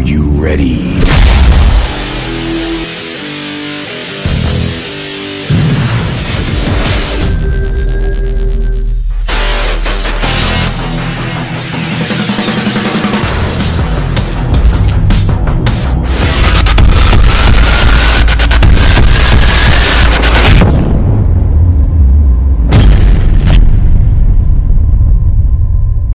Are you ready?